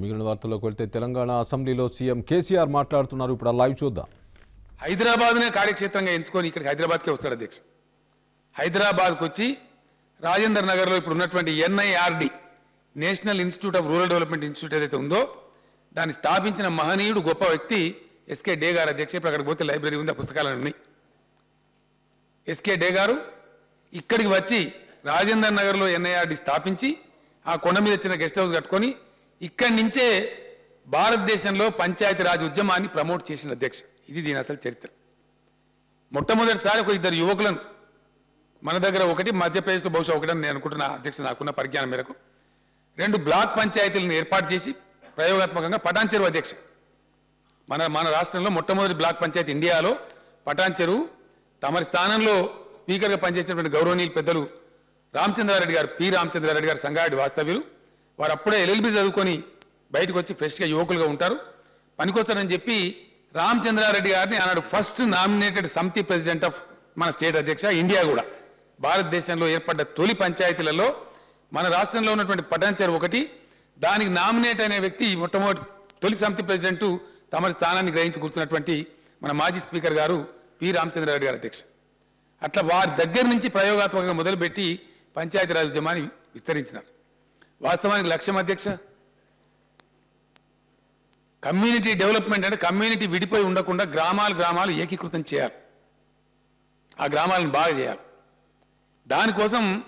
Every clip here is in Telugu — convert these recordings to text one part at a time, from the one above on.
మిగిలిన వార్తల్లోకి వెళ్తే తెలంగాణ అసెంబ్లీలో సీఎం కేసీఆర్ మాట్లాడుతున్నారు. ఇప్పుడు లైవ్ చూద్దాం. హైదరాబాద్నే కార్యక్షేత్రంగా ఎంచుకొని ఇక్కడికి హైదరాబాద్కే వస్తాడు అధ్యక్ష. హైదరాబాద్కు వచ్చి రాజేందర్ నగర్లో ఇప్పుడు ఉన్నటువంటి NIRD national institute of rural development institute ఏదైతే ఉందో దాన్ని స్థాపించిన మహనీయుడు గొప్ప వ్యక్తి ఎస్కే డే గారు అధ్యక్ష. ఇప్పుడు అక్కడికి పోతే లైబ్రరీ ఉంది ఆ పుస్తకాలు ఉన్నాయి. ఎస్కే డే గారు ఇక్కడికి వచ్చి రాజేందర్ నగర్లో ఎన్ఐఆర్డి స్థాపించి ఆ కొండ మీద చిన్న గెస్ట్ హౌస్ కట్టుకొని ఇక్కడి నుంచే భారతదేశంలో పంచాయతీరాజ్ ఉద్యమాన్ని ప్రమోట్ చేసిన అధ్యక్ష. ఇది దీని అసలు చరిత్ర. మొట్టమొదటిసారి ఒక ఇద్దరు యువకులను మన దగ్గర ఒకటి మధ్యప్రదేశ్లో బహుశా ఒకటని నేను అనుకుంటున్న అధ్యక్ష నాకున్న పరిజ్ఞానం మేరకు రెండు బ్లాక్ పంచాయతీలను ఏర్పాటు చేసి ప్రయోగాత్మకంగా పటాన్ చెరువు అధ్యక్ష. మన మన రాష్ట్రంలో మొట్టమొదటి బ్లాక్ పంచాయతీ ఇండియాలో పటాన్ చెరువు తమరి స్థానంలో స్పీకర్గా పనిచేసినటువంటి గౌరవనీయులు పెద్దలు రామచంద్రారెడ్డి గారు పి రామచంద్రారెడ్డి గారు సంగారెడ్డి వాస్తవ్యులు. వారు అప్పుడే ఎల్ఎల్బి చదువుకొని బయటకు వచ్చి ఫ్రెష్గా యువకులుగా ఉంటారు. పనికొస్తారని చెప్పి రామచంద్రారెడ్డి గారిని ఆనాడు ఫస్ట్ నామినేటెడ్ సమితి ప్రెసిడెంట్ ఆఫ్ మన స్టేట్ అధ్యక్ష ఇండియా కూడా. భారతదేశంలో ఏర్పడ్డ తొలి పంచాయతీలలో మన రాష్ట్రంలో ఉన్నటువంటి పటాన్చర్ ఒకటి దానికి నామినేట్ అనే వ్యక్తి మొట్టమొదటి తొలి సమితి ప్రెసిడెంట్ తమ స్థానాన్ని గ్రహించి కూర్చున్నటువంటి మన మాజీ స్పీకర్ గారు పి. రామచంద్రారెడ్డి గారు అధ్యక్ష. అట్లా వారి దగ్గర నుంచి ప్రయోగాత్మకంగా మొదలుపెట్టి పంచాయతీరాజ్ ఉద్యమాన్ని విస్తరించినారు. వాస్తవానికి లక్ష్యం అధ్యక్ష? కమ్యూనిటీ డెవలప్మెంట్ అంటే కమ్యూనిటీ విడిపోయి ఉండకుండా గ్రామాలు గ్రామాలు ఏకీకృతం చేయాలి. ఆ గ్రామాలను బాగా చేయాలి. దానికోసం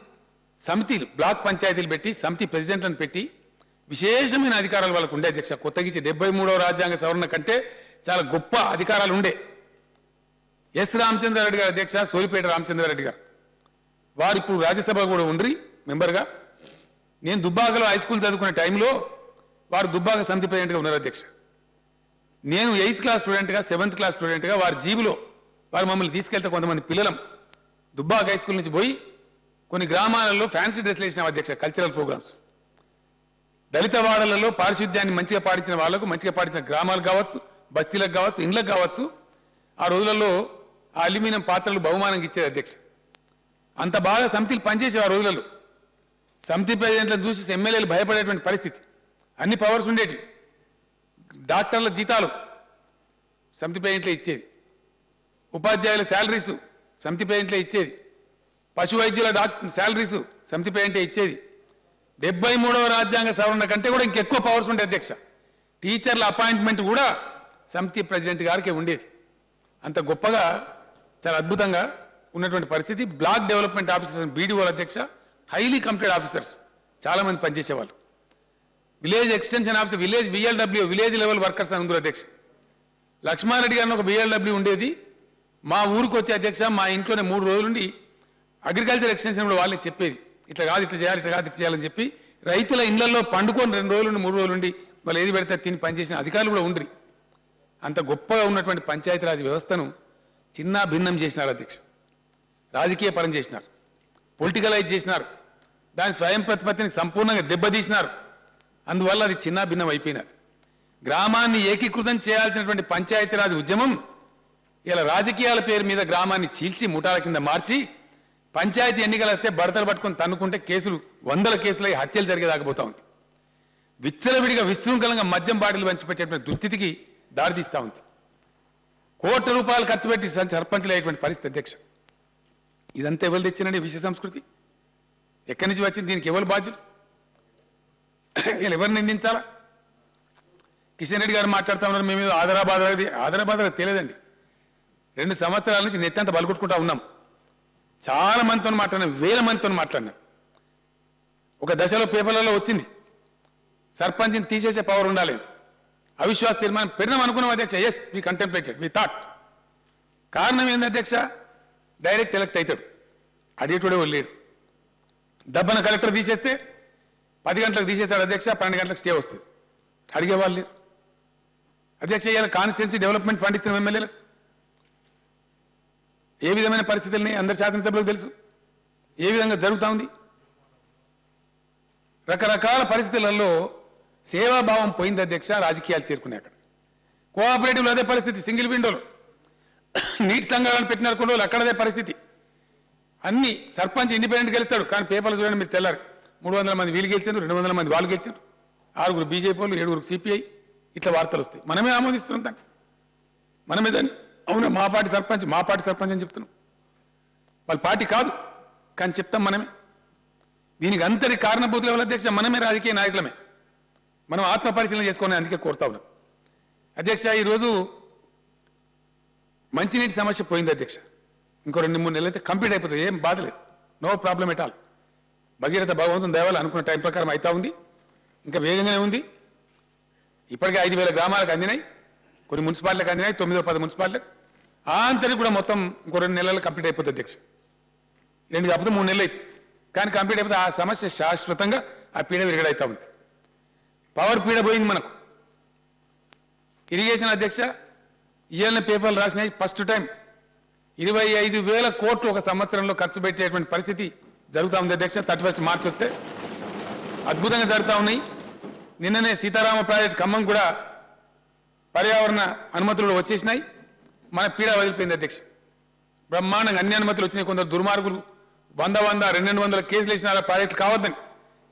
సమితిలు బ్లాక్ పంచాయతీలు పెట్టి సమితి ప్రెసిడెంట్లను పెట్టి విశేషమైన అధికారాలు వాళ్ళకు ఉండే అధ్యక్ష. కొత్తగా డెబ్బై మూడవ రాజ్యాంగ సవరణ కంటే చాలా గొప్ప అధికారాలు ఉండే. ఎస్ రామచంద్రారెడ్డి గారు అధ్యక్ష సోలిపేట రామచంద్రారెడ్డి గారు. వారు ఇప్పుడు రాజ్యసభ కూడా ఉండ్రి మెంబర్గా. నేను దుబ్బాకలో హై స్కూల్ చదువుకునే టైంలో వారు దుబ్బాక సమితి ప్రెసిడెంట్గా ఉన్నారు అధ్యక్ష. నేను ఎయిత్ క్లాస్ స్టూడెంట్గా సెవెంత్ క్లాస్ స్టూడెంట్గా వారి జీబులో వారు మమ్మల్ని తీసుకెళ్తే కొంతమంది పిల్లలం దుబ్బాక హై స్కూల్ నుంచి పోయి కొన్ని గ్రామాలలో ఫ్యాన్సీ డ్రెస్లు వేసిన అధ్యక్ష కల్చరల్ ప్రోగ్రామ్స్ దళిత వాడలలో పారిశుద్ధ్యాన్ని మంచిగా పాటించిన వాళ్ళకు మంచిగా పాటించిన గ్రామాలు కావచ్చు బస్తీలకు కావచ్చు ఇండ్లకు కావచ్చు ఆ రోజులలో ఆ అల్యూమినియం పాత్రలు బహుమానంగా ఇచ్చేది అధ్యక్ష. అంత బాగా సమితిలు పనిచేసే ఆ రోజులలో. సమితి ప్రెసిడెంట్లను చూసి ఎమ్మెల్యేలు భయపడేటువంటి పరిస్థితి. అన్ని పవర్స్ ఉండేటివి డాక్టర్ల జీతాలు సమితి ప్రెసిడెంట్లే ఇచ్చేది. ఉపాధ్యాయుల శాలరీసు సమితి ప్రెసిడెంట్లే ఇచ్చేది. పశు వైద్యుల డాక్టర్ శాలరీసు సమితి ప్రెసిడెంటే ఇచ్చేది. డెబ్బై మూడవ రాజ్యాంగ సవరణ కంటే కూడా ఇంకెక్కువ పవర్స్ ఉండే అధ్యక్ష. టీచర్ల అపాయింట్మెంట్ కూడా సమితి ప్రెసిడెంట్ గారికి ఉండేది. అంత గొప్పగా చాలా అద్భుతంగా ఉన్నటువంటి పరిస్థితి. బ్లాక్ డెవలప్మెంట్ ఆఫీసర్ బీడీఓల అధ్యక్ష. హైలీ కంప్లీట్ ఆఫీసర్స్ చాలామంది పనిచేసేవాళ్ళు. Village extension officer village VLW village level workers అని ఉందరు అధ్యక్ష. లక్ష్మారెడ్డి గారిని ఒక బిఎల్డబ్ల్యూ ఉండేది. మా ఊరికి వచ్చే అధ్యక్ష మా ఇంట్లోనే మూడు రోజులుండి అగ్రికల్చర్ ఎక్స్టెన్షన్ కూడా వాళ్ళని చెప్పేది. ఇట్లా కాదు ఇట్లా చేయాలి ఇట్లా కాదు ఇట్లా చేయాలని చెప్పి రైతుల ఇళ్ళలో పండుకొని రెండు రోజులు మూడు రోజులు ఉండి వాళ్ళు ఏది పెడితే తిని పనిచేసిన అధికారులు కూడా ఉండ్రి. అంత గొప్పగా ఉన్నటువంటి పంచాయతీరాజ్ వ్యవస్థను చిన్న భిన్నం చేసినారు అధ్యక్ష. రాజకీయ పరం చేసినారు. పొలిటికలైజ్ చేసినారు. దాని స్వయం ప్రతిపత్తిని సంపూర్ణంగా దెబ్బతీసినారు. అందువల్ల అది చిన్న భిన్నం అయిపోయినది. గ్రామాన్ని ఏకీకృతం చేయాల్సినటువంటి పంచాయతీరాజ్ ఉద్యమం ఇలా రాజకీయాల పేరు మీద గ్రామాన్ని చీల్చి ముఠాల కింద మార్చి పంచాయతీ ఎన్నికలు వస్తే బడతలు పట్టుకొని తన్నుకుంటే కేసులు వందల కేసులై హత్యలు జరిగేదాకపోతా ఉంది. విచ్చలవిడిగా విశృంఖలంగా మద్యం బాటిలు పంచిపెట్టేటువంటి దుస్థితికి దారితీస్తూ ఉంది. కోట్ల రూపాయలు ఖర్చు పెట్టి సర్పంచ్లు అయ్యేటువంటి పరిస్థితి అధ్యక్ష. ఇదంతా ఎవరు తెచ్చినండి విషయ సంస్కృతి? ఎక్కడి నుంచి వచ్చింది? దీనికి ఎవరు బాధ్యులు? వీళ్ళు ఎవరు నిందించాలా? కిషన్ రెడ్డి గారు మాట్లాడుతూ ఉన్నారు మేము ఏదో ఆదరాబాద్ ఆదరాబాద్ తెలియదండి. రెండు సంవత్సరాల నుంచి నెత్తంత బలుకొట్టుకుంటా ఉన్నాం. చాలా మందితో మాట్లాడినాం వేల మందితో మాట్లాడినాం. ఒక దశలో పేపర్లలో వచ్చింది సర్పంచ్ని తీసేసే పవర్ ఉండాలి. అవిశ్వాస తీర్మానం పెరినాం అనుకున్నాం అధ్యక్ష yes we contemplated we thought కారణం ఏంది అధ్యక్ష? డైరెక్ట్ ఎలక్ట్ అవుతాడు. అడిగేటోడే లేడు. దబ్బన కలెక్టర్ తీసేస్తే పది గంటలకు తీసేస్తాడు అధ్యక్ష పన్నెండు గంటలకు స్టే వస్తుంది. అడిగేవాళ్ళు లేరు. అధ్యక్ష ఇవాళ కాన్స్టిట్యున్సీ డెవలప్మెంట్ ఫండ్ ఇస్తున్న ఎమ్మెల్యేలు? ఏ విధమైన పరిస్థితుల్ని అందరి శాసనసభ్యులకు తెలుసు? ఏ విధంగా జరుగుతా ఉంది? రకరకాల పరిస్థితులలో సేవాభావం పోయింది అధ్యక్ష రాజకీయాలు చేరుకునే అక్కడ. కోఆపరేటివ్లో అదే పరిస్థితి సింగిల్ విండోలో. నీటి సంఘాలను పెట్టినారు కొన్ని రోజులు అక్కడ అదే పరిస్థితి. అన్ని సర్పంచ్ ఇండిపెండెంట్ గెలుస్తాడు. కానీ పేపర్లు చూడండి మీరు తెల్లారు. మూడు వందల మంది వీళ్ళు గెలిచారు రెండు వందల మంది వాళ్ళు గెలిచారు. ఆరుగురు బీజేపీ వాళ్ళు ఏడుగురు సిపిఐ. ఇట్లా వార్తలు వస్తాయి. మనమే ఆమోదిస్తున్నాం దాన్ని. మనమే దాన్ని. అవునా మా పార్టీ సర్పంచ్ మా పార్టీ సర్పంచ్ అని చెప్తున్నాం. వాళ్ళ పార్టీ కాదు కానీ చెప్తాం మనమే. దీనికి అంతటి కారణభూతుల వల్ల అధ్యక్ష మనమే రాజకీయ నాయకులమే. మనం ఆత్మ పరిశీలన చేసుకొని అందుకే కోరుతా ఉన్నాం. అధ్యక్ష ఈరోజు మంచినీటి సమస్య పోయింది అధ్యక్ష. ఇంకో రెండు మూడు నెలలు అయితే కంప్లీట్ అయిపోతుంది ఏం బాధ లేదు. No problem at all. Bhagiratha భగవంతుని దేవాలి అనుకున్న టైం ప్రకారం అవుతా ఉంది. ఇంకా వేగంగానే ఉంది. ఇప్పటికే ఐదు వేల గ్రామాలకు అందినాయి. కొన్ని మున్సిపాలిటీలకు అందినాయి తొమ్మిదో పది మున్సిపాలిటీలకు. ఆ అంతటి కూడా మొత్తం ఇంకో రెండు నెలలు కంప్లీట్ అయిపోతుంది అధ్యక్ష. రెండు కాకపోతే మూడు నెలలు అవుతుంది కానీ కంప్లీట్ అయిపోతే ఆ సమస్య శాశ్వతంగా ఆ పీడ విరగడైతా ఉంది. పవర్ పీడ పోయింది మనకు. ఇరిగేషన్ అధ్యక్ష ఇయ్యాల పేపర్లు రాసినాయి ఫస్ట్ టైం. ఇరవై ఐదు వేల కోట్లు ఒక సంవత్సరంలో ఖర్చు పెట్టేటువంటి పరిస్థితి జరుగుతూ ఉంది అధ్యక్ష. థర్టీ ఫస్ట్ మార్చి వస్తే అద్భుతంగా జరుగుతూ ఉన్నాయి. నిన్ననే సీతారామ ప్రాజెక్ట్ ఖమ్మం కూడా పర్యావరణ అనుమతులు వచ్చేసినాయి. మన పీడ వదిలిపోయింది అధ్యక్ష. బ్రహ్మాండంగా అన్ని అనుమతులు వచ్చినాయి. కొందరు దుర్మార్గులు వంద వంద రెండు వందల కేసులు వేసిన ఆ ప్రాజెక్టులు కావద్దని.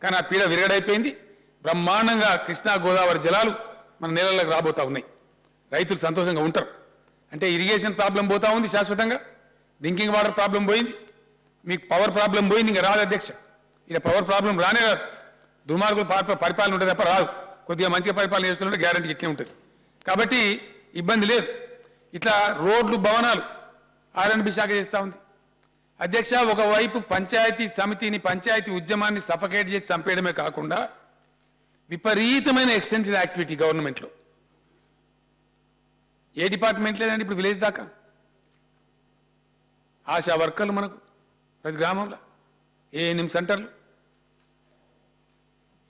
కానీ ఆ పీడ విరగడైపోయింది. బ్రహ్మాండంగా కృష్ణా గోదావరి జలాలు మన నేలలోకి రాబోతా ఉన్నాయి. రైతులు సంతోషంగా ఉంటారు. అంటే ఇరిగేషన్ ప్రాబ్లం పోతా ఉంది శాశ్వతంగా. డ్రింకింగ్ వాటర్ ప్రాబ్లం పోయింది. మీకు పవర్ ప్రాబ్లం పోయింది ఇంకా రాదు అధ్యక్ష. ఇక పవర్ ప్రాబ్లం రానే రాదు. దుర్మార్గులు పరిపాలన ఉంటుంది తప్ప రాదు. కొద్దిగా మంచిగా పరిపాలన చేస్తుంటే గ్యారంటీ ఇట్లే ఉంటుంది. కాబట్టి ఇబ్బంది లేదు. ఇట్లా రోడ్లు భవనాలు ఆర్ఎన్బి శాఖ చేస్తూ ఉంది. అధ్యక్ష ఒకవైపు పంచాయతీ సమితిని పంచాయతీ ఉద్యమాన్ని సఫకేట్ చేసి చంపేయడమే కాకుండా విపరీతమైన ఎక్స్టెన్షన్ యాక్టివిటీ గవర్నమెంట్లో ఏ డిపార్ట్మెంట్ లేదండి ఇప్పుడు విలేజ్ దాకా? ఆశా వర్కర్లు మనకు ప్రతి గ్రామంలో. ఏఎన్ఎం సెంటర్లు?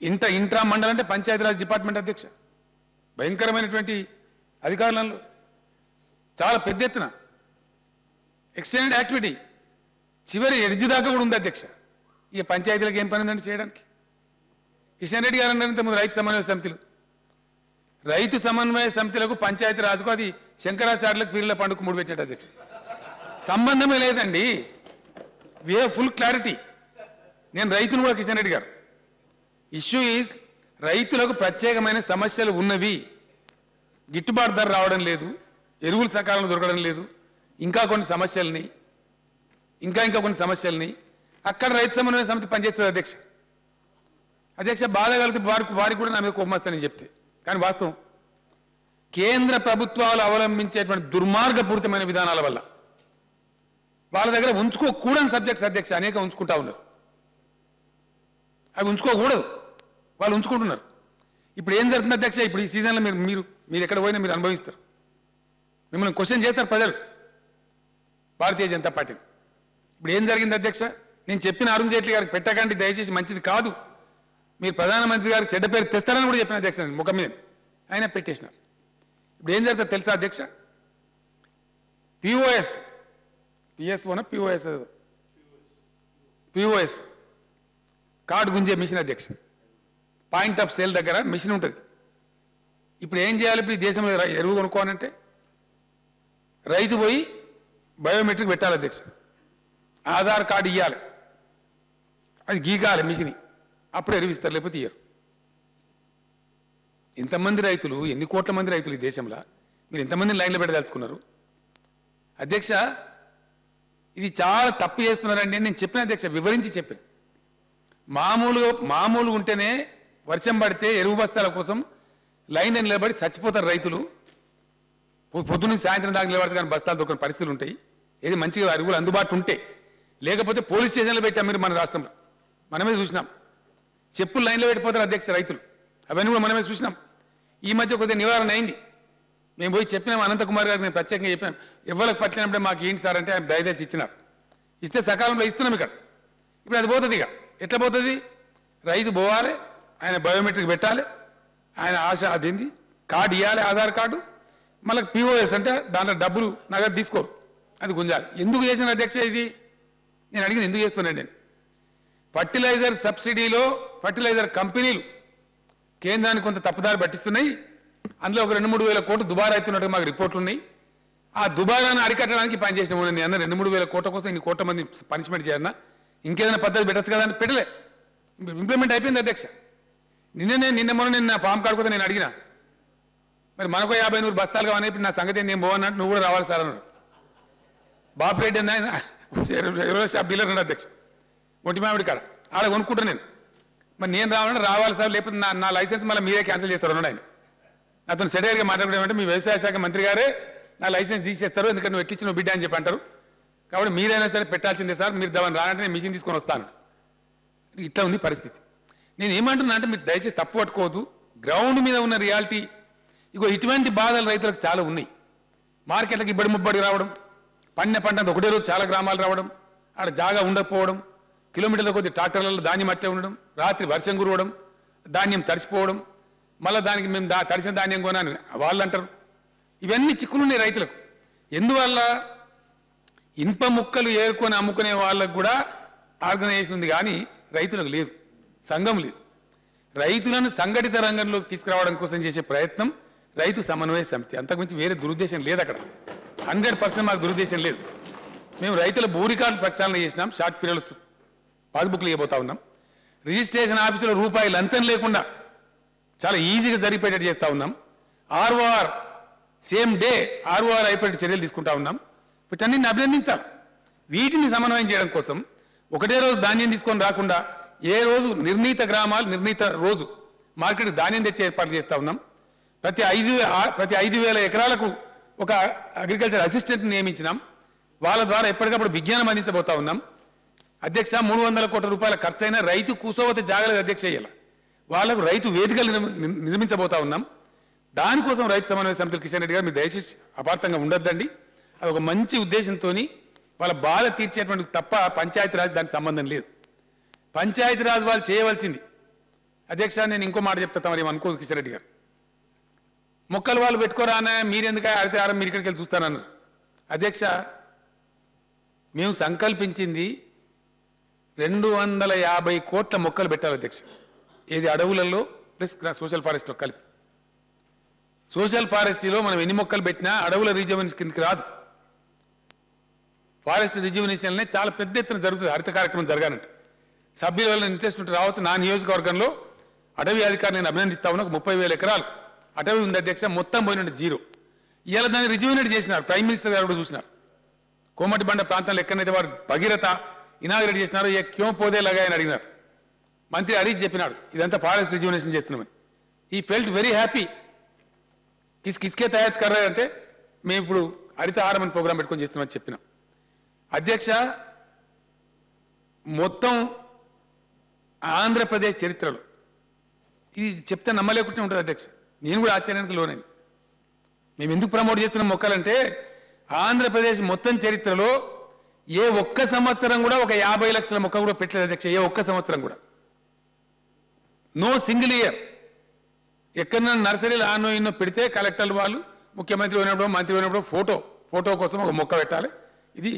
ఇంత ఇంట్రా మండలం అంటే పంచాయతీరాజ్ డిపార్ట్మెంట్ అధ్యక్ష. భయంకరమైనటువంటి అధికారులలో చాలా పెద్ద ఎత్తున. ఎక్స్టెండెడ్ యాక్టివిటీ చివరి ఎడ్జి దాకా కూడా ఉంది అధ్యక్ష. ఇక పంచాయతీలకు ఏం పని ఉందండి చేయడానికి? కిషన్ రెడ్డి గారు అన్నారు ఇంతకుముందు రైతు సమన్వయ సమితులు. రైతు సమన్వయ సమితిలకు పంచాయతీ రాజుకు అది శంకరాచార్యులకు పీర్ల పండుగ మూడు పెట్టాడు అధ్యక్ష. సంబంధమే లేదండి. వే ఫుల్ క్లారిటీ నేను రైతును కూడా కిషన్ రెడ్డి గారు. ఇష్యూ ఈజ్ రైతులకు ప్రత్యేకమైన సమస్యలు ఉన్నవి. గిట్టుబాటు ధర రావడం లేదు. ఎరువులు సకాలంలో దొరకడం లేదు. ఇంకా కొన్ని సమస్యల్ని ఇంకా ఇంకా కొన్ని సమస్యల్ని. అక్కడ రైతు సమన్వయ సమితి పనిచేస్తుంది అధ్యక్ష. అధ్యక్ష బాధ కలిగితే వారికి వారికి కూడా నా మీద కోపమస్తానని చెప్తే. కానీ వాస్తవం. కేంద్ర ప్రభుత్వాలు అవలంబించేటువంటి దుర్మార్గపూరితమైన విధానాల వల్ల వాళ్ళ దగ్గర ఉంచుకోకూడని సబ్జెక్ట్స్ అధ్యక్ష అనేక ఉంచుకుంటా ఉన్నారు. అవి ఉంచుకోకూడదు. వాళ్ళు ఉంచుకుంటున్నారు. ఇప్పుడు ఏం జరుగుతుంది అధ్యక్ష? ఇప్పుడు ఈ సీజన్లో మీరు మీరు మీరు ఎక్కడ పోయినా మీరు అనుభవిస్తారు. మిమ్మల్ని క్వశ్చన్ చేస్తారు ప్రజలు. భారతీయ జనతా పార్టీ ఇప్పుడు ఏం జరిగింది అధ్యక్ష? నేను చెప్పిన అరుణ్ జైట్లీ గారికి పెట్టకండి దయచేసి మంచిది కాదు. మీరు ప్రధానమంత్రి గారు చెడ్డ పేరు తెస్తారని కూడా చెప్పిన అధ్యక్ష ముఖం మీద. ఆయన పెట్టేసినారు. ఇప్పుడు ఏం జరుగుతుంది తెలుసా అధ్యక్ష? పిఓఎస్ పిఎస్ఓన పిఓఎస్ పిఓఎస్ కార్డు గుంజే మిషన్ అధ్యక్ష. పాయింట్ ఆఫ్ సేల్ దగ్గర మిషన్ ఉంటుంది. ఇప్పుడు ఏం చేయాలి? ఇప్పుడు దేశంలో రై- ఎరువు కొనుక్కోవాలంటే రైతు పోయి బయోమెట్రిక్ పెట్టాలి అధ్యక్ష. ఆధార్ కార్డు ఇవ్వాలి అది గీకాలి మిషన్. అప్పుడు ఎరువిస్తారు లేకపోతే ఇయ్యరు. ఇంతమంది రైతులు ఎన్ని కోట్ల మంది రైతులు ఈ దేశంలో? మీరు ఎంతమందిని లైన్లో పెట్టదలుచుకున్నారు అధ్యక్ష ఇది చాలా తప్పు చేస్తున్నారండి నేను చెప్పిన అధ్యక్ష వివరించి చెప్పాను. మామూలుగా మామూలుగా ఉంటేనే వర్షం పడితే ఎరువు బస్తాల కోసం లైన్ నిలబడి చచ్చిపోతారు రైతులు. పొద్దున్న సాయంత్రం దాకా నిలబడతారు కానీ బస్తాలు దొరికిన పరిస్థితులు ఉంటాయి. ఏది మంచిగా అరుగులు అందుబాటు ఉంటే లేకపోతే పోలీస్ స్టేషన్లో పెట్టాం మీరు మన రాష్ట్రంలో. మనమే చూసినాం. చెప్పులు లైన్లో పెట్టిపోతారు అధ్యక్ష రైతులు. అవన్నీ కూడా మనమే చూసినాం. ఈ మధ్య కొద్దిగా నివారణ అయింది. మేము పోయి చెప్పినాం అనంతకుమార్ గారికి నేను ప్రత్యేకంగా చెప్పినాం. ఎవరికి పట్టినప్పుడే మాకు ఏంటి సార్ అంటే ఆయన దయచేసి ఇచ్చినారు. ఇస్తే సకాలంలో ఇస్తున్నాం ఇక్కడ. ఇప్పుడు అది పోతుంది ఇక. ఎట్లా పోతుంది? రైతు పోవాలి ఆయన బయోమెట్రిక్ పెట్టాలి ఆయన ఆశ అదేంది? కార్డు ఇవ్వాలి ఆధార్ కార్డు. మళ్ళీ పిఓఎస్ అంటే దాంట్లో డబ్బులు నగదు తీసుకోరు. అది గుంజాలి. ఎందుకు చేసిన అధ్యక్ష ఇది? నేను అడిగిన ఎందుకు చేస్తున్నాను నేను? ఫర్టిలైజర్ సబ్సిడీలో ఫర్టిలైజర్ కంపెనీలు కేంద్రానికి కొంత తప్పుదారి పట్టిస్తున్నాయి. అందులో ఒక రెండు మూడు వేల కోట్లు దుబారా అవుతున్నట్టు మాకు రిపోర్ట్లు ఉన్నాయి ఆ దుబారాను అరికట్టడానికి పనిచేసిన నేను అన్న రెండు మూడు వేల కోట్ల కోసం ఇన్ని కోట్ల మంది పనిష్మెంట్ చేయాలన్నా ఇంకేదైనా పద్ధతి పెట్టచ్చు కదా అని పెట్టలే. ఇంప్లిమెంట్ అయిపోయింది అధ్యక్ష. నిన్ననే నిన్న మొన్న నేను నా ఫామ్ కూడా నేను అడిగిన. మరి మనకు యాభై నూరు బస్తాలు కావాలి ఇప్పుడు నా సంగతి నేను పోవన్నట్టు నువ్వు కూడా రావాలి సార్ అన్నాడు. బాపిరెడ్డి అని ఆయన ఇరవై షాప్ డీలర్ అధ్యక్ష. ఒంటి మామిడి కాడ. ఆడ కొనుక్కుంటా నేను. మరి నేను రావాలంటే రావాలి సార్ లేకపోతే నా నా లైసెన్స్ మళ్ళీ మీరే క్యాన్సిల్ చేస్తారు అన్నాడు ఆయన. అతను సెటైర్గా మాట్లాడడం మీ వ్యవసాయ శాఖ మంత్రి గారే నా లైసెన్స్ తీసేస్తారు ఎందుకంటే నువ్వు ఎట్టించిన బిడ్డ అని చెప్పి అంటారు కాబట్టి మీరైనా సరే పెట్టాల్సిందే సార్ మీరు దాని రానంటే నేను మిషన్ తీసుకొని వస్తాను. ఇట్లా ఉంది పరిస్థితి. నేను ఏమంటున్నా అంటే మీరు దయచేసి తప్పు పట్టుకోవద్దు. గ్రౌండ్ మీద ఉన్న రియాలిటీ ఇగో ఇటువంటి బాధలు రైతులకు చాలా ఉన్నాయి. మార్కెట్లకు ఇబ్బడి ముబ్బడి రావడం పండిన పంట ఒకటే రోజు చాలా గ్రామాలు రావడం ఆడ జాగా ఉండకపోవడం కిలోమీటర్ల కొద్ది ట్రాక్టర్లలో ధాన్యం అట్లే ఉండడం రాత్రి వర్షం కురవడం ధాన్యం తడిసిపోవడం మళ్ళీ దానికి మేము దా తడిసిన ధాన్యం కొనాలని వాళ్ళు అంటారు. ఇవన్నీ చిక్కులున్నాయి రైతులకు. ఎందువల్ల? ఇనుప ముక్కలు ఏరుకొని అమ్ముకునే వాళ్ళకు కూడా ఆర్గనైజేషన్ ఉంది కానీ రైతులకు లేదు. సంఘం లేదు. రైతులను సంఘటిత రంగంలోకి తీసుకురావడం కోసం చేసే ప్రయత్నం రైతు సమన్వయ సమితి. అంతకుమించి వేరే దురుద్దేశం లేదు అక్కడ. హండ్రెడ్ పర్సెంట్ మాకు దురుద్దేశం లేదు. మేము రైతుల భూ రికార్డు ప్రక్షాళన చేసినాం షార్ట్ పీరియడ్స్ పాస్బుక్లు ఇవ్వబోతా ఉన్నాం. రిజిస్ట్రేషన్ ఆఫీసులో రూపాయి లంచం లేకుండా చాలా ఈజీగా జరిపేటట్టు చేస్తూ ఉన్నాం. ఆర్ఓఆర్ సేమ్ డే ఆర్ఓఆర్ అయిపోయే చర్యలు తీసుకుంటా ఉన్నాం. వీటన్నిటిని అభినందించాలి. వీటిని సమన్వయం చేయడం కోసం ఒకటే రోజు ధాన్యం తీసుకొని రాకుండా ఏ రోజు నిర్ణీత గ్రామాలు నిర్ణీత రోజు మార్కెట్ ధాన్యం తెచ్చే ఏర్పాట్లు చేస్తూ ఉన్నాం. ప్రతి ఐదు ప్రతి ఐదు వేల ఎకరాలకు ఒక అగ్రికల్చర్ అసిస్టెంట్ నియమించినాం. వాళ్ళ ద్వారా ఎప్పటికప్పుడు విజ్ఞానం అందించబోతా ఉన్నాం. అధ్యక్ష మూడు వందల కోట్ల రూపాయల ఖర్చైన రైతు కూసోవతే జాగ్రత్త అధ్యక్ష చేయాలి. వాళ్ళకు రైతు వేదికలు నిర్మి- నిర్మించబోతా ఉన్నాం. దానికోసం రైతు సమన్వయ సమితులు కిషన్ రెడ్డి గారు మీరు దయచేసి అపార్థంగా ఉండొద్దండి. అది ఒక మంచి ఉద్దేశంతో వాళ్ళ బాధ తీర్చేటువంటి తప్ప పంచాయతీరాజ్ దానికి సంబంధం లేదు. పంచాయతీరాజ్ వాళ్ళు చేయవలసింది. అధ్యక్ష నేను ఇంకో మాట చెప్తా తమరు ఏమనుకోదు కిషన్ రెడ్డి గారు. మొక్కలు వాళ్ళు పెట్టుకోరానే మీరెందుకు అడితే ఆరం మీరు ఇక్కడికి వెళ్ళి చూస్తానన్నారు అధ్యక్ష మేము సంకల్పించింది రెండు వందల యాభై కోట్ల మొక్కలు పెట్టాలి అధ్యక్ష. ఏది అడవులలో ప్లస్ సోషల్ ఫారెస్ట్లో కలిపి. సోషల్ ఫారెస్ట్లో మనం ఎన్ని మొక్కలు పెట్టినా అడవుల రిజర్వేషన్ కిందకి రాదు. ఫారెస్ట్ రిజ్యూవనేషన్లనే చాలా పెద్ద ఎత్తున జరుగుతుంది. హరిత కార్యక్రమం జరగాలంట. సభ్యుల వల్ల ఇంట్రెస్ట్ ఉంటే రావచ్చు. నా నియోజకవర్గంలో అటవీ అధికారిని నేను అభినందిస్తా ఉన్నా ఒక ముప్పై వేల ఎకరాలు అటవీ ఉంది అధ్యక్ష. మొత్తం పోయినట్టు జీరో. ఇవాళ దాన్ని రిజ్యూనేట్ చేసినారు. ప్రైమ్ మినిస్టర్ గారు కూడా చూసినారు. కోమటి బండ ప్రాంతంలో ఎక్కడైతే వారు భగీరథ ఇనాగ్రేట్ చేసినారు ఏ క్యోం పోదేలాగా అని అడిగినారు. మంత్రి హరీష్ చెప్పినాడు ఇదంతా ఫారెస్ట్ రిజ్యూనేషన్ చేస్తున్నామని. ఈ ఫెల్ట్ వెరీ హ్యాపీ కిస్ కిస్కే తయారు కర్రారంటే మేము ఇప్పుడు హరితహారం అని ప్రోగ్రాం పెట్టుకొని చేస్తున్నామని చెప్పినాం. అధ్యక్ష మొత్తం ఆంధ్రప్రదేశ్ చరిత్రలో ఇది చెప్తే నమ్మలేకుంటే ఉంటుంది అధ్యక్ష. నేను కూడా ఆశ్చర్యానికి లోనైంది. మేము ఎందుకు ప్రమోట్ చేస్తున్నాం మొక్కలంటే ఆంధ్రప్రదేశ్ మొత్తం చరిత్రలో ఏ ఒక్క సంవత్సరం కూడా ఒక యాభై లక్షల మొక్క కూడా పెట్టలేదు అధ్యక్ష ఏ ఒక్క సంవత్సరం కూడా. నో సింగిల్ ఇయర్ ఎక్కడన్నా నర్సరీలు ఆనో ఇన్నో పెడితే కలెక్టర్లు వాళ్ళు ముఖ్యమంత్రి అయినప్పుడు మంత్రి అయినప్పుడు ఫోటో ఫోటో కోసం ఒక మొక్క పెట్టాలి. ఇది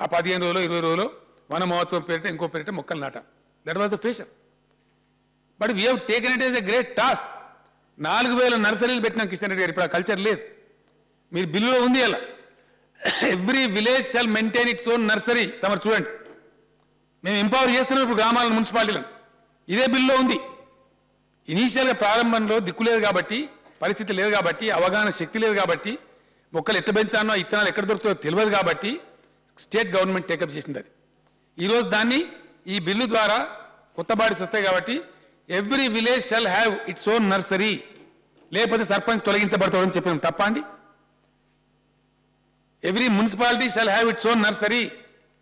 ఆ పదిహేను రోజులు ఇరవై రోజులు వన మహోత్సవం పేరిట ఇంకో పేరిట మొక్కలు నాట that was the fashion but we have taken it is a great task నాలుగు వేల నర్సరీలు పెట్టినాం కిషన్ రెడ్డి గారు ఇప్పుడు ఆ కల్చర్ లేదు. మీరు బిల్లులో ఉంది అలా every village shall maintain its own nursery తమరు చూడండి. మేము ఎంపవర్ చేస్తున్నాం ఇప్పుడు గ్రామాలను మున్సిపాలిటీలను ఇదే బిల్లో ఉంది. ఇనీషియల్గా ప్రారంభంలో దిక్కు లేదు కాబట్టి పరిస్థితి లేదు కాబట్టి అవగాహన శక్తి లేదు కాబట్టి మొక్కలు ఎట్ట పెంచానో ఇత్తనాలు ఎక్కడ దొరుకుతాయో తెలియదు కాబట్టి స్టేట్ గవర్నమెంట్ టేకప్ చేసింది అది. ఈరోజు దాన్ని ఈ బిల్లు ద్వారా కొత్త బాడీస్ వస్తాయి కాబట్టి every village shall have its own nursery లేకపోతే సర్పంచ్ తొలగించబడతాడని చెప్పినాం. తప్ప అండి? Every municipality shall have its own nursery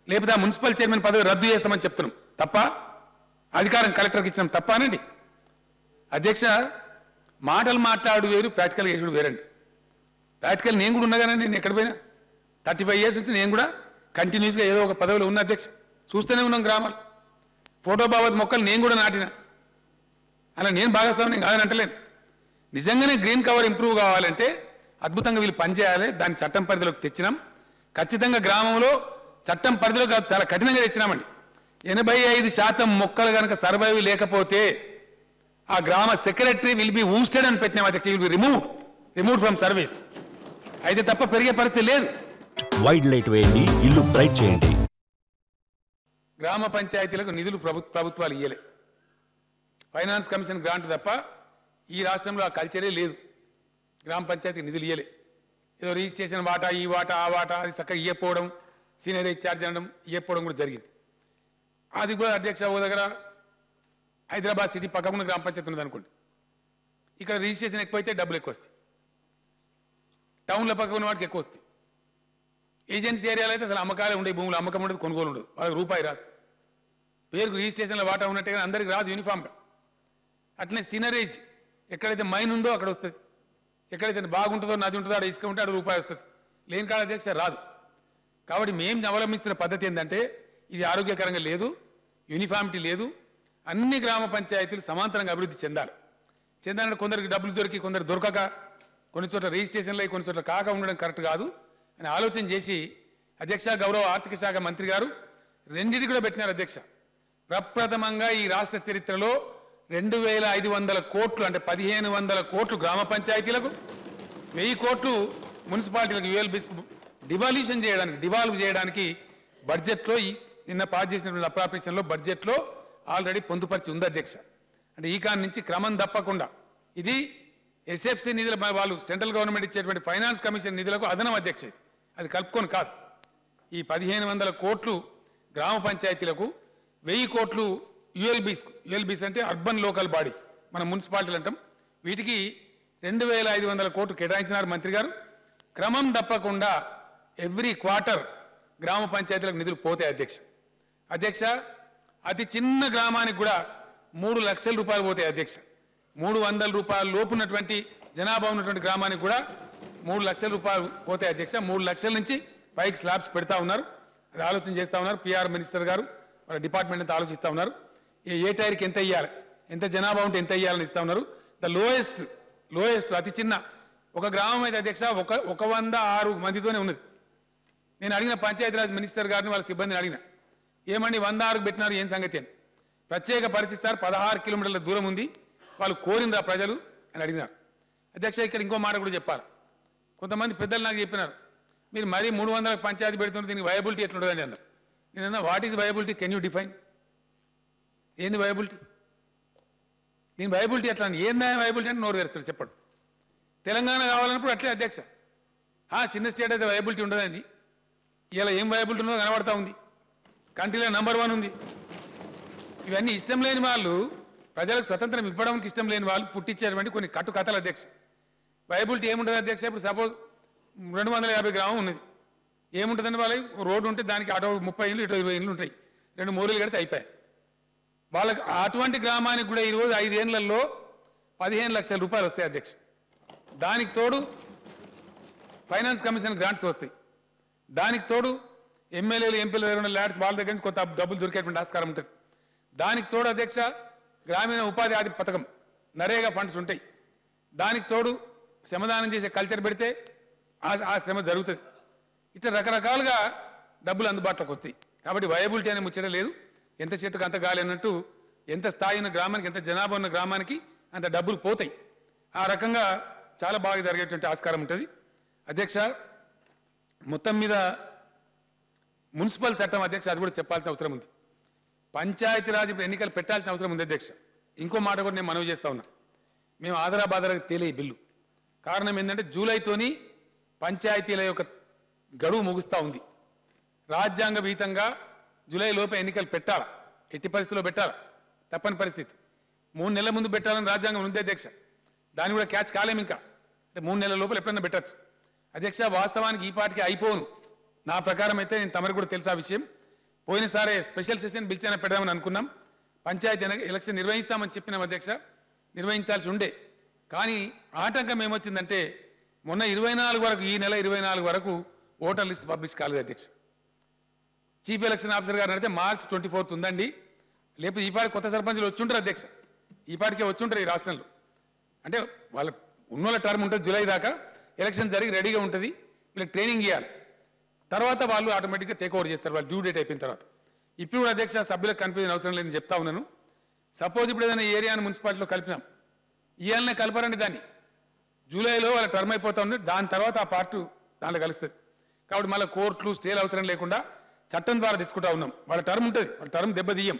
లేకపోతే ఆ మున్సిపల్ చైర్మన్ పదవి రద్దు చేస్తామని చెప్తున్నాం. తప్ప? అధికారం కలెక్టర్కి ఇచ్చినాం. తప్ప అనండి? అధ్యక్ష మాటలు మాట్లాడు వేరు ప్రాక్టికల్ చేసుడు వేరండి. ప్రాక్టికల్ నేను కూడా ఉన్నాగానండి. నేను ఎక్కడ పోయినా? థర్టీ ఫైవ్ ఇయర్స్ నుంచి నేను కూడా కంటిన్యూస్గా ఏదో ఒక పదవిలో ఉన్న అధ్యక్ష. చూస్తూనే ఉన్నాం గ్రామాలు. ఫోటో బాబత్ మొక్కలు నేను కూడా నాటిన. అలా నేను భాగస్వామ్యం కాదని అంటలేను. నిజంగానే గ్రీన్ కవర్ ఇంప్రూవ్ కావాలంటే అద్భుతంగా వీళ్ళు పనిచేయాలి. దాన్ని చట్టం పరిధిలోకి తెచ్చినాం. ఖచ్చితంగా గ్రామంలో చట్టం పరిధిలో కాదు, చాలా కఠినంగా తెచ్చినామండి. ఎనభై ఐదు శాతం మొక్కలు కనుక సర్వైవ్ లేకపోతే ఆ గ్రామ సెక్రటరీ విల్ బి ఊస్టెడ్ అని పెట్టినాం. అధ్యక్ష will be remove remove from service అయితే తప్ప పెరిగే పరిస్థితి లేదు. వైడ్ లైట్ వేయండి ఇల్లు బ్రైట్ చేయండి. గ్రామ పంచాయతీలకు నిధులు ప్రభు ప్రభుత్వాలు ఇయ్యలే. ఫైనాన్స్ కమిషన్ గ్రాంట్ తప్ప ఈ రాష్ట్రంలో ఆ కల్చరే లేదు. గ్రామ పంచాయతీకి నిధులు ఇవ్వలే ఏదో రిజిస్ట్రేషన్ వాటా ఈ వాటా ఆ వాటా అది చక్కగా ఇవ్వకపోవడం సీనియర్ ఇన్ఛార్జ్ అనడం ఇవ్వకపోవడం కూడా జరిగింది. అది కూడా అధ్యక్ష ఓ దగ్గర హైదరాబాద్ సిటీ పక్కన గ్రామ పంచాయతీ ఉన్నది అనుకోండి. ఇక్కడ రిజిస్ట్రేషన్ ఎక్కువైతే డబ్బులు ఎక్కువ వస్తాయి. టౌన్లో పక్క ఉన్న వాటికి ఎక్కువ వస్తాయి. ఏజెన్సీ ఏరియాలో అయితే అసలు అమ్మకాలే ఉండే భూములు అమ్మకం ఉండదు కొనుగోలు ఉండదు. వాళ్ళకి రూపాయి రాదు. పేరుకు రిజిస్ట్రేషన్లో వాటా ఉన్నట్టే కానీ అందరికి రాదు యూనిఫామ్గా. అట్లనే సీనరేజ్ ఎక్కడైతే మైన్ ఉందో అక్కడ వస్తుంది. ఎక్కడైతే బాగుంటుందో నది ఉంటుందో అక్కడ ఇసుక ఉంటే అక్కడ రూపాయి వస్తుంది. లేని కాడ అధ్యక్ష రాదు. కాబట్టి మేము అవలంబిస్తున్న పద్ధతి ఏంటంటే ఇది ఆరోగ్యకరంగా లేదు యూనిఫామిటీ లేదు అన్ని గ్రామ పంచాయతీలు సమాంతరంగా అభివృద్ధి చెందాలి. చెందాలంటే కొందరికి డబ్బులు దొరికి కొందరు దొరకక కొన్ని చోట్ల రిజిస్ట్రేషన్లు కొన్ని చోట్ల కాక ఉండడం కరెక్ట్ కాదు అని ఆలోచన చేసి అధ్యక్ష గౌరవ ఆర్థిక శాఖ మంత్రి గారు రెండింటి కూడా పెట్టినారు అధ్యక్ష. ప్రప్రథమంగా ఈ రాష్ట్ర చరిత్రలో రెండు వేల ఐదు వందల కోట్లు అంటే పదిహేను వందల కోట్లు గ్రామ పంచాయతీలకు వెయ్యి కోట్లు మున్సిపాలిటీలకు యుఎల్బిస్ డివాల్యూషన్ చేయడానికి డివాల్వ్ చేయడానికి బడ్జెట్లో ఈ నిన్న పాస్ చేసినటువంటి అప్రాపరేషన్లో బడ్జెట్లో ఆల్రెడీ పొందుపరిచి ఉంది అధ్యక్ష. అంటే ఈ కాని నుంచి క్రమం తప్పకుండా ఇది ఎస్ఎఫ్సి నిధుల వాళ్ళు సెంట్రల్ గవర్నమెంట్ ఇచ్చేటువంటి ఫైనాన్స్ కమిషన్ నిధులకు అదనం అధ్యక్ష ఇది. అది కలుపుకొని కాదు. ఈ పదిహేను వందల కోట్లు గ్రామ పంచాయతీలకు వెయ్యి కోట్లు యుఎల్బీస్ యుఎల్బీస్ అంటే అర్బన్ లోకల్ బాడీస్ మన మున్సిపాలిటీలు అంటాం. వీటికి రెండు వేల ఐదు వందల కోట్లు కేటాయించినారు మంత్రి గారు. క్రమం తప్పకుండా ఎవ్రీ క్వార్టర్ గ్రామ పంచాయతీలకు నిధులు పోతాయి అధ్యక్ష. అధ్యక్ష అతి చిన్న గ్రామానికి కూడా మూడు లక్షల రూపాయలు పోతాయి అధ్యక్ష. మూడు వందల రూపాయల లోపు ఉన్నటువంటి జనాభా ఉన్నటువంటి గ్రామానికి కూడా మూడు లక్షల రూపాయలు పోతాయి అధ్యక్ష. మూడు లక్షల నుంచి పైకి స్లాబ్స్ పెడతా ఉన్నారు. అది ఆలోచన చేస్తూ ఉన్నారు. పిఆర్ మినిస్టర్ గారు వాళ్ళ డిపార్ట్మెంట్ అంతా ఆలోచిస్తూ ఉన్నారు. ఏ ఏ టైర్కి ఎంత ఇవ్వాలి ఎంత జనాభా ఉంటే ఎంత ఇవ్వాలని ఇస్తా ఉన్నారు. ద లోయెస్ట్ లోయెస్ట్ అతి చిన్న ఒక గ్రామం అయితే అధ్యక్ష ఒక ఒక వంద ఆరు మందితోనే ఉన్నది. నేను అడిగిన పంచాయతీరాజ్ మినిస్టర్ గారిని వాళ్ళ సిబ్బందిని అడిగిన. ఏమండి వంద ఆరుకు పెట్టినారు ఏం సంగతి అని. ప్రత్యేక పరిస్థితి పదహారు కిలోమీటర్ల దూరం ఉంది. వాళ్ళు కోరిందా ప్రజలు అని అడిగినారు. అధ్యక్ష ఇక్కడ ఇంకో మాట కూడా చెప్పాలి. కొంతమంది పెద్దలు నాకు చెప్పినారు. మీరు మరీ మూడు వందల పంచాయతీ పెడుతుంటే దీనికి వయబిలిటీ ఎట్లుంటుందండి అన్నారు. నేను what is viability can you define ఏంది వయబిలిటీ నేను వయబిలిటీ ఎట్లా అని? ఏందా వయబిలిటీ అంటే నోరు తెరుస్తారు చెప్పండి. తెలంగాణ కావాలన్నప్పుడు అట్లే అధ్యక్ష. ఆ, చిన్న స్టేట్ అయితే వయబిలిటీ ఉండదండి. ఇలా ఏం వయబిలిటీ ఉన్నదో కనబడతా ఉంది. కంట్రీలో నంబర్ వన్ ఉంది. ఇవన్నీ ఇష్టం లేని వాళ్ళు ప్రజలకు స్వతంత్రం ఇవ్వడానికి ఇష్టం లేని వాళ్ళు పుట్టించేటువంటి కొన్ని కట్టు కథలు అధ్యక్ష. వైబిలిటీ ఏముంటుంది అధ్యక్ష? ఇప్పుడు సపోజ్ రెండు వందల యాభై గ్రామం ఉన్నది. ఏముంటుందండి వాళ్ళకి? రోడ్డు ఉంటే దానికి అటు ముప్పై ఇళ్ళు ఇటు ఇరవై ఇళ్ళు ఉంటాయి. రెండు మూరలు కడితే అయిపోయాయి. వాళ్ళకి అటువంటి గ్రామానికి కూడా ఈరోజు ఐదేళ్ళలో పదిహేను లక్షల రూపాయలు వస్తాయి అధ్యక్ష. దానికి తోడు ఫైనాన్స్ కమిషన్ గ్రాంట్స్ వస్తాయి. దానికి తోడు ఎమ్మెల్యేలు ఎంపీలు వేరే ల్యాడ్స్ వాళ్ళ దగ్గర నుంచి కొంత డబ్బులు దొరికేటువంటి ఆస్కారం ఉంటుంది. దానికి తోడు అధ్యక్ష గ్రామీణ ఉపాధి ఆది పథకం నరేగా ఫండ్స్ ఉంటాయి. దానికి తోడు శ్రమదానం చేసే కల్చర్ పెడితే ఆ- ఆ శ్రమ జరుగుతుంది. ఇట్లా రకరకాలుగా డబ్బులు అందుబాటులోకి వస్తాయి. కాబట్టి వయబిలిటీ అనే ముచ్చట లేదు. ఎంత చెట్టుకు అంత గాలి అన్నట్టు ఎంత స్థాయి ఉన్న గ్రామానికి ఎంత జనాభా ఉన్న గ్రామానికి అంత డబ్బులు పోతాయి. ఆ రకంగా చాలా బాగా జరిగేటువంటి ఆస్కారం ఉంటుంది. అధ్యక్ష మొత్తం మీద మున్సిపల్ చట్టం అధ్యక్ష అది కూడా చెప్పాల్సిన అవసరం ఉంది. పంచాయతీరాజ్ ఇప్పుడు ఎన్నికలు పెట్టాల్సిన అవసరం ఉంది అధ్యక్ష. ఇంకో మాట కూడా నేను మనవి చేస్తా ఉన్నా. మేము ఆదరాబాదరకు తేలే బిల్లు. కారణం ఏంటంటే జూలైతోని పంచాయతీల యొక్క గడువు ముగుస్తూ ఉంది. రాజ్యాంగ జూలై లోపే ఎన్నికలు పెట్టాలా. ఎట్టి పరిస్థితుల్లో పెట్టాలా. తప్పని పరిస్థితి. మూడు నెలల ముందు పెట్టాలని రాజ్యాంగం ఉంది అధ్యక్ష. దాన్ని కూడా క్యాచ్ కాలేము ఇంకా. అంటే మూడు నెలల లోపల ఎప్పుడైనా పెట్టచ్చు. అధ్యక్ష వాస్తవానికి ఈ పాటికి అయిపోను. నా ప్రకారం అయితే నేను తమరికి కూడా తెలుసా విషయం. పోయినసారే స్పెషల్ సెషన్ పిలిచైనా పెడదామని అనుకున్నాం. పంచాయతీ ఎలక్షన్ నిర్వహిస్తామని చెప్పినాం అధ్యక్ష. నిర్వహించాల్సి ఉండే. కానీ ఆటంకం ఏమొచ్చిందంటే మొన్న ఇరవై నాలుగు వరకు ఈ నెల ఇరవై నాలుగు వరకు ఓటర్ లిస్ట్ పబ్లిష్ కాలేదు అధ్యక్ష. చీఫ్ ఎలక్షన్ ఆఫీసర్ గారు అయితే మార్చ్ ట్వంటీ ఫోర్త్ ఉందండి. లేకపోతే ఈ పాటి కొత్త సర్పంచులు వచ్చుంటారు అధ్యక్ష. ఈ పాటికే వచ్చుంటారు ఈ రాష్ట్రంలో. అంటే వాళ్ళ ఉన్నోళ్ళ టర్మ్ ఉంటుంది జూలై దాకా. ఎలక్షన్ జరిగి రెడీగా ఉంటుంది. వీళ్ళకి ట్రైనింగ్ ఇవ్వాలి తర్వాత వాళ్ళు ఆటోమేటిక్గా టేక్ ఓవర్ చేస్తారు. వాళ్ళు డ్యూ డేట్ అయిపోయిన తర్వాత. ఇప్పుడు కూడా అధ్యక్ష సభ్యులకు కన్ఫ్యూజన్ అవసరం లేదని చెప్తా ఉన్నాను. సపోజ్ ఇప్పుడు ఏదైనా ఏరియాను మున్సిపాలిటీలో కలిపినాం. ఇవాళనే కలపరండి దాన్ని. జూలైలో వాళ్ళ టర్మ్ అయిపోతా ఉంది. దాని తర్వాత ఆ పార్ట్ దాంట్లో కలుస్తుంది. కాబట్టి మళ్ళీ కోర్టులు స్టేలు అవసరం లేకుండా చట్టం ద్వారా తెచ్చుకుంటా ఉన్నాం. వాళ్ళ టర్మ్ ఉంటుంది. వాళ్ళ టర్మ్ దెబ్బతీయం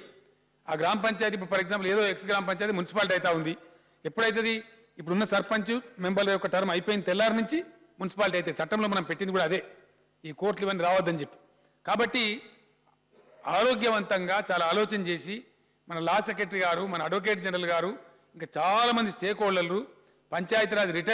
ఆ గ్రామ పంచాయతీ ఇప్పుడు ఫర్ ఎగ్జాంపుల్ ఏదో ఎక్స్ గ్రామ పంచాయతీ మున్సిపాలిటీ అయితే ఉంది. ఎప్పుడైతుంది? ఇప్పుడున్న సర్పంచ్ మెంబర్ల యొక్క టర్మ్ అయిపోయిన తెల్లారి నుంచి మున్సిపాలిటీ అయితే చట్టంలో మనం పెట్టింది కూడా అదే. ఈ కోర్టులు ఇవన్నీ రావద్దని చెప్పి. కాబట్టి ఆరోగ్యవంతంగా చాలా ఆలోచన చేసి మన లా సెక్రటరీ గారు మన అడ్వకేట్ జనరల్ గారు ఇంకా చాలామంది స్టేక్ హోల్డర్లు పంచాయతీరాజ్ రిటైర్